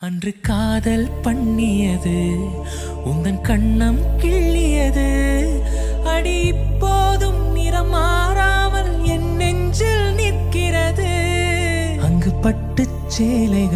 அன்று காதல் பண்ணியது உந்தன் கண்ணம் கிள்ளியது. அடி இப்போதும் நிறம் மாறாமல் என் நெஞ்சில் நிற்கிறது. அங்கு பட்டுச் சேலைகள்